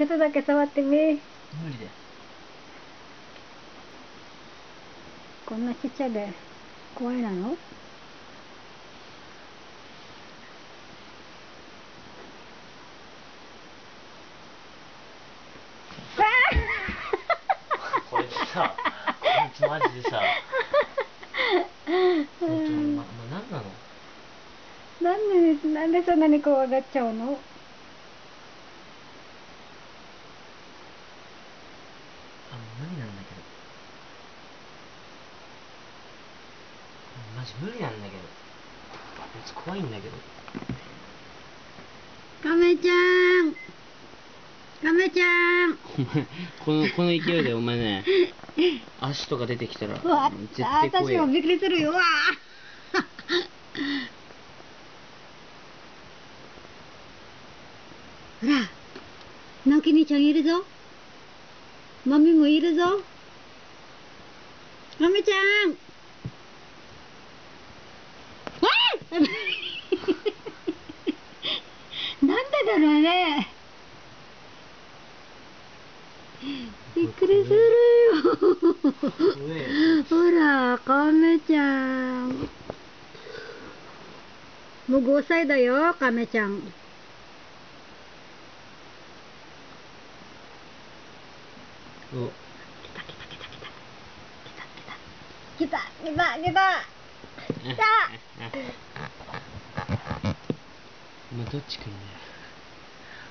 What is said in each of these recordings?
ちょっとだけ触ってみ。無理だよ。こんなちっちゃいで怖いなの？これさこいつマジでさ本当にま、ま、何なの？なんで、なんでそんなに怖がっちゃうのあ無理なんだけどマジ無理なんだけど。こいつ怖いんだけど。亀ちゃん。亀ちゃん。お前このこの勢いでお前ね足とか出てきたらうわ絶対怖いよ。私もびっくりするよ。うわほら直樹兄ちゃんいるぞ。マミもいるぞ。マミちゃんわあなんでだろうねびっくりするよほら、亀ちゃん。もう5歳だよ、亀ちゃん。お来た来た来た来た。来た来た。来た来た来た。来たどっち来んだよ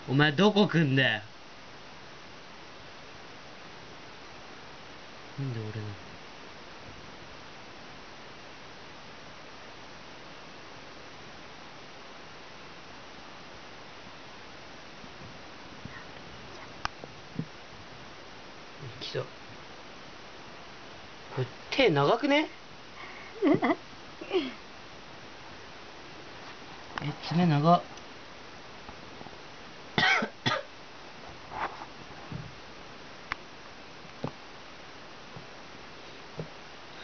お前どこ来んだよ。なんで俺の。来た。これ手長くね？え爪長。っ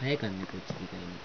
早いからねこっち意外に